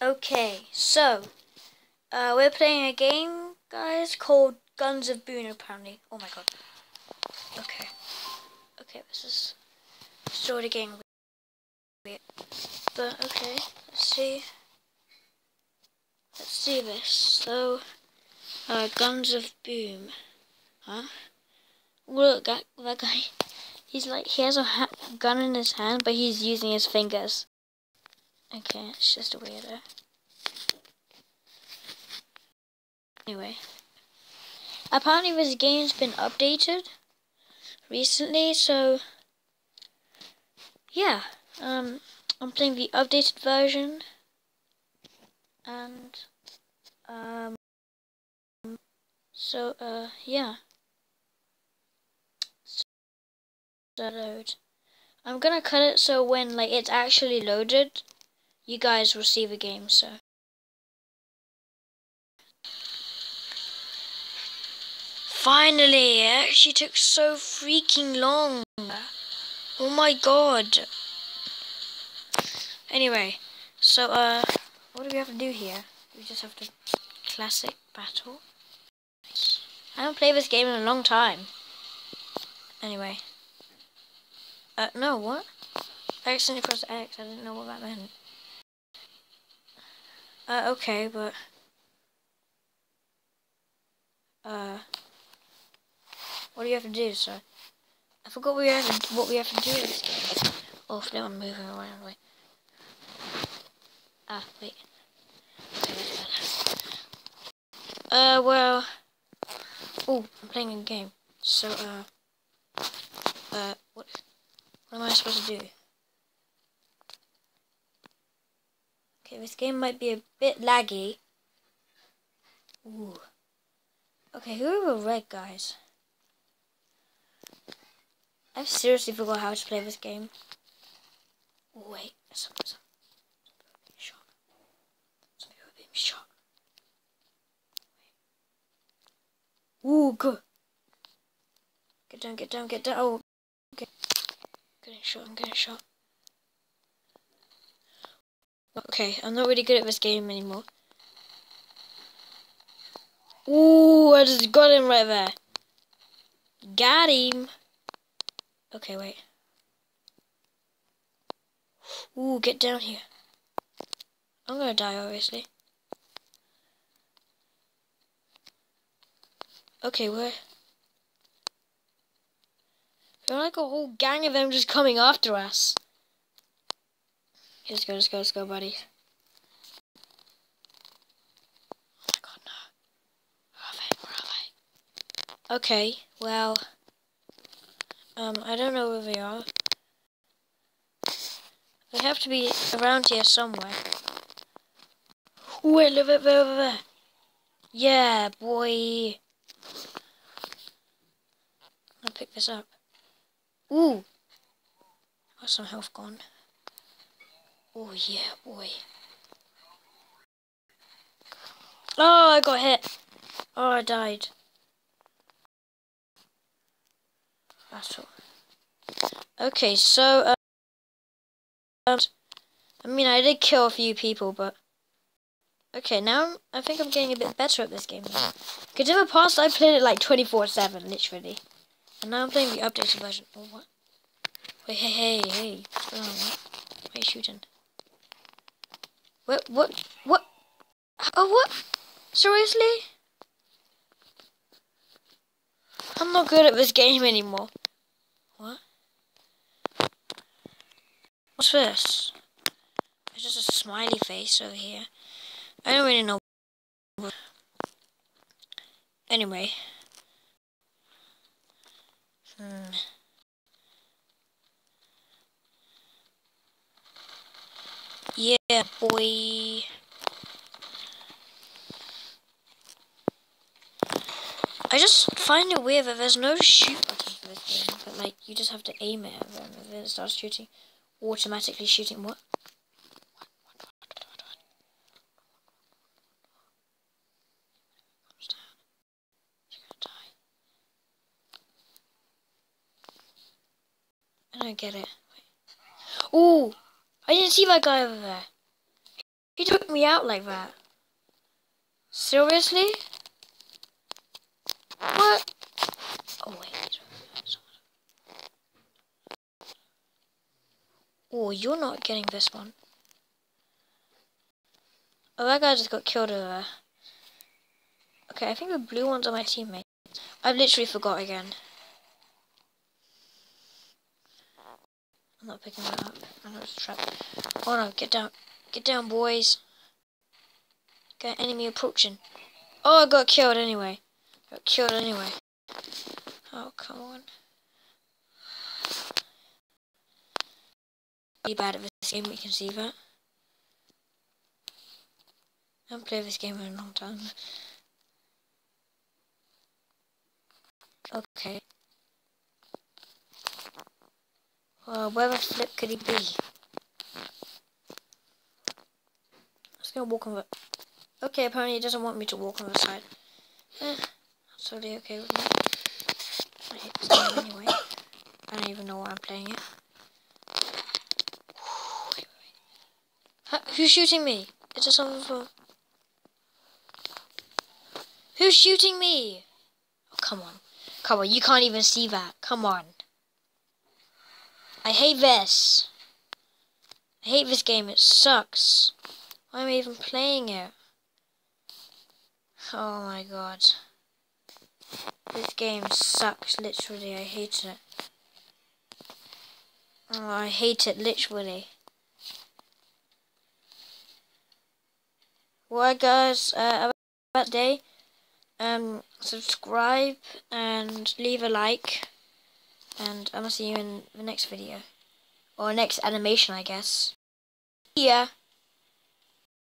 Okay, so uh, we're playing a game, guys, called Guns of Boom. Apparently, oh my god. Okay, okay, this is sort of weird, but okay. Let's see. Let's see this. So, uh, Guns of Boom, huh? Look, that that guy. He's like he has a gun in his hand, but he's using his fingers. Okay, it's just a weirdo. Anyway. Apparently this game's been updated recently, so yeah. Um I'm playing the updated version and um so uh yeah. So load. I'm gonna cut it so when like it's actually loaded you guys will see the game, so. Finally, it actually took so freaking long. Oh my god. Anyway, so, uh, what do we have to do here? We just have to classic battle. I haven't played this game in a long time. Anyway. Uh, no, what? I accidentally pressed X, I didn't know what that meant. Uh, okay, but... Uh... What do you have to do, sir? I forgot we have to, what we have to do. Oh, no, I'm moving around, wait. Ah, wait. Uh, well... Oh, I'm playing a game. So, uh... Uh, what... What am I supposed to do? Okay, this game might be a bit laggy. Ooh. Okay, who are the red guys? I've seriously forgot how to play this game. Wait, some, some, some people are being shot. Some people being shot. Ooh, good. Get down, get down, get down. Oh, okay. Getting shot, I'm getting shot. Okay, I'm not really good at this game anymore. Ooh, I just got him right there. Got him. Okay, wait. Ooh, get down here. I'm gonna die, obviously. Okay, where? There's like a whole gang of them just coming after us. Let's go, let's go, let's go, buddy. Oh my god, no. Where are they? Where are they? Okay, well... Um, I don't know where they are. They have to be around here somewhere. Wait, look over there, over there. Yeah, boy. I'll pick this up. Ooh. Got some health gone. Oh yeah, boy. Oh, I got hit. Oh, I died. That's all. Okay, so, um, I mean, I did kill a few people, but, okay, now I think I'm getting a bit better at this game. Because in the past, I played it like 24-7, literally. And now I'm playing the updated version. Oh, what? Wait, hey, hey, hey, what's what? Are you shooting? What? What? What? Oh, what? Seriously? I'm not good at this game anymore. What? What's this? It's just a smiley face over here. I don't really know. Anyway. Hmm. Yeah, boy. I just find it weird that there's no shoot button for this game, but like you just have to aim it and then it starts shooting, automatically shooting. What? I don't get it. Ooh! I didn't see that guy over there. He took me out like that. Seriously? What? Oh wait. Oh, you're not getting this one. Oh, that guy just got killed over there. Okay, I think the blue ones are my teammates. I've literally forgot again. I'm not picking that up. I know it's a trap. Oh no, get down. Get down, boys. Got enemy approaching. Oh, I got killed anyway. Got killed anyway. Oh, come on. Be bad at this game, we can see that. I haven't played this game in a long time. Okay. Well, where the flip could he be? Let's go walk on the... Okay, apparently he doesn't want me to walk on the side. Eh, that's totally okay with me. I this game anyway. I don't even know why I'm playing it. Who's shooting me? Is there someone from... Who's shooting me? Oh, come on. Come on, you can't even see that. Come on. I hate this. I hate this game. It sucks. Why am I even playing it? Oh my god. This game sucks, literally. I hate it. Oh, I hate it, literally. Well, guys, uh, about that day um, subscribe and leave a like. And I'm going to see you in the next video. Or next animation, I guess. Yeah.